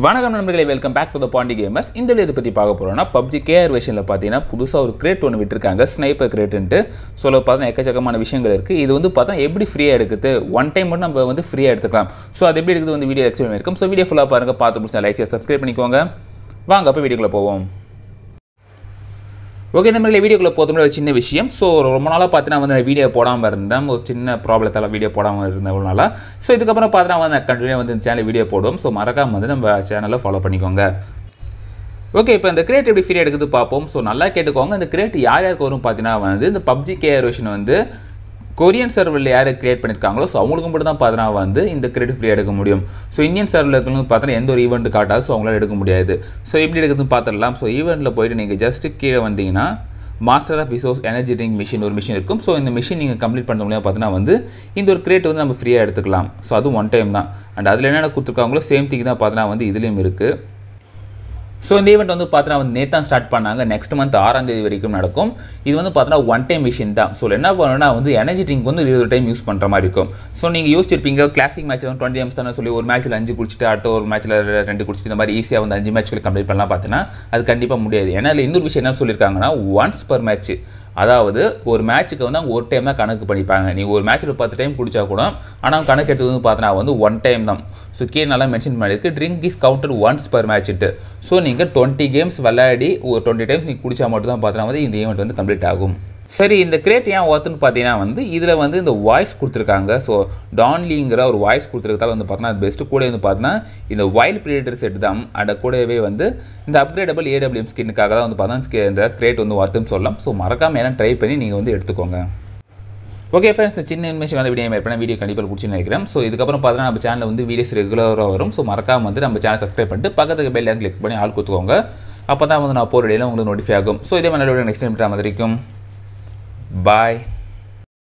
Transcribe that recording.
வணக்கம் நண்பர்களே welcome back to the Pandi gamers இந்த வீடியோ இதை பற்றி பார்க்க போகிறோம்னா பப்ஜி கேஆர் வெர்ஷனில் பார்த்தீங்கன்னா புதுசாக ஒரு கிரேட் ஒன்று விட்டுருக்காங்க ஸ்னைப்பர் கிரேட்டுன்ட்டு ஸோ பார்த்தா எக்கச்சக்கமான விஷயங்கள் இருக்குது இது வந்து பார்த்தா எப்படி ஃப்ரீயாக எடுக்குது? ஒன் டைம் மட்டும் நம்ம வந்து ஃப்ரீயாக எடுத்துக்கலாம். ஸோ அது எப்படி எடுக்குது வந்து வீடியோ எக்ஸ்பிளைன் இருக்கும் ஸோ வீடியோ ஃபுல்லாக பாருங்கள் பார்த்து முடிச்சா லைக் சப்ஸ்கிரைப் பண்ணிக்கோங்க. வாங்க அப்போ வீடியோக்குள்ளே போவோம். ஓகே நம்மளே வீடியோக்குள்ளே போதும் ஒரு சின்ன விஷயம். ஸோ ரொம்ப நாளாக பார்த்து நான் வந்து நான் வீடியோ போடாமல் இருந்தேன். ஒரு சின்ன ப்ராப்ளத்தால் வீடியோ போடாமல் இருந்தேன் ஒரு நாளாக ஸோ இதுக்கப்புறம் பார்த்து நான் வந்து கண்டினியூ வந்து இந்த சேனல் வீடியோ போடுவோம் ஸோ மறக்காம வந்து நம்ம சேனலை ஃபாலோ பண்ணிக்கோங்க. ஓகே இப்போ இந்த கிரேட் எப்படி ஃப்ரீ எடுக்குது பார்ப்போம். ஸோ நல்லா கேட்டுக்கோங்க. இந்த கிரேட் யார் யாருக்கு வரும் பார்த்தீங்கன்னா வந்து இந்த பப்ஜி கேஆர் விஷன் வந்து கொரியன் சர்வரில் யார் கிரியேட் பண்ணியிருக்காங்களோ ஸோ அவங்களுக்கு மட்டும் தான் பார்த்தனா வந்து இந்த கிரெடிட் ஃப்ரீ எடுக்க முடியும். ஸோ இந்தியன் சர்வரில் இருக்கவங்க பார்த்தீங்கன்னா எந்த ஒரு ஈவெண்ட் காட்டாது ஸோ அவங்களால எடுக்க முடியாது. ஸோ எப்படி எடுக்கிறதுன்னு பார்த்துடலாம். ஸோ ஈவெண்ட்டில் போயிட்டு நீங்கள் ஜஸ்ட் கீழே வந்தீங்கன்னா master of resource energy drink mission ஒரு மிஷின் இருக்கும். ஸோ இந்த மிஷின் நீங்கள் கம்ப்ளீட் பண்ண முடியாது பார்த்தீங்கன்னா வந்து இந்த ஒரு கிரேட் வந்து நம்ம ஃப்ரீயாக எடுத்துக்கலாம். ஸோ அது ஒன் டைம் தான். அண்ட் அதில் என்னென்ன கொடுத்துருக்காங்களோ சேம் திங் தான் பார்த்தீங்கன்னா வந்து இதுலேயும் இருக்குது ஸோ இந்த ஈவெண்ட் வந்து பார்த்தீங்கன்னா வந்து நேத்தான் ஸ்டார்ட் பண்ணாங்க. நெக்ஸ்ட் மந்த் ஆறாம் தேதி வரைக்கும் நடக்கும். இது வந்து பார்த்தீங்கன்னா ஒன் டைம் மிஷின் தான். ஸோ என்ன பண்ணணும்னா வந்து எனர்ஜி ட்ரிங்க் வந்து இருபது டைம் யூஸ் பண்ணுற மாதிரி இருக்கும். ஸோ நீங்கள் யோசிச்சிருப்பீங்க கிளாசிக் மேட்ச் வந்து டுவெண்ட்டி எம்ஸ் தானே சொல்லி ஒரு மேட்ச்சில் அஞ்சு குடிச்சிட்டு அடுத்த ஒரு மேட்ச்சில் ரெண்டு குடிச்சிட்டு இந்த மாதிரி ஈஸியாக வந்து அஞ்சு மேட்ச்களை கம்ப்ளீட் பண்ணலாம் பார்த்தீங்கன்னா அது கண்டிப்பாக முடியாது. ஏன்னா இன்னொரு விஷயம் என்ன சொல்லியிருக்காங்கன்னா ஒன்ஸ் பர் மேட்ச் அதாவது ஒரு மேட்ச்சுக்கு வந்து அவங்க ஒரு டைம் தான் கணக்கு பண்ணிப்பாங்க. நீ ஒரு மேட்ச்சில் பத்து டைம் குடிச்சா கூட ஆனால் கணக்கு எடுத்தது வந்து பார்த்தனா வந்து ஒன் டைம் தான். ஸோ கே நல்லா மென்ஷன் பண்ணியிருக்கு drink is counted once per மேட்ச்சிட்டு so நீங்கள் டுவெண்ட்டி கேம்ஸ் விளையாடி ஒரு டுவெண்ட்டி டைம்ஸ் நீங்கள் குடிச்சா மட்டும் தான் பார்த்தனா வந்து இந்த ஈவெண்ட் வந்து கம்ப்ளீட் ஆகும். சரி இந்த கிரேட் ஏன் ஒர்த்துன்னு பார்த்தீங்கன்னா வந்து இதில் வந்து இந்த வாய்ஸ் கொடுத்துருக்காங்க. ஸோ டான்லிங்கிற ஒரு வாய்ஸ் கொடுத்துருக்கதால வந்து பார்த்தீங்கன்னா அது பெஸ்ட்டு கூட வந்து பார்த்தீங்கன்னா இந்த வைல்ட் ப்ரீடர் செட் தான். அட கூடவே வந்து இந்த அப்கிரேடபிள் ஏடபிள்யூஎம் ஸ்கின்னுக்காக தான் வந்து பார்த்தீங்கன்னா இந்த கிரேட் வந்து ஒர்த்துன்னு சொல்லலாம். ஸோ மறக்காமல் ஏன்னா ட்ரை பண்ணி நீங்கள் வந்து எடுத்துக்கோங்க. ஓகே ஃப்ரெண்ட்ஸ் இந்த சின்ன இன்ஃபர்மேஷன் வந்து வீடியோ மேட் வீடியோ கண்டிப்பாக பிடிச்சி நினைக்கிறேன். ஸோ இதுக்கப்புறம் பார்த்தீங்கன்னா நம்ம சேனலில் வந்து வீடியோஸ் ரெகுலராக வரும். ஸோ மறக்காமல் வந்து நம்ம சேனல் சப்ஸ்கிரைப் பண்ணிட்டு பக்கத்துக்கு பெல் கிளிக் பண்ணி ஆள் கொடுத்துக்கோங்க. அப்போ தான் வந்து நான் போகிற இடையில உங்களுக்கு நோட்டிஃபை ஆகும். ஸோ இதே மாதிரி நெக்ஸ்ட் டைம் வரைக்கும் Bye.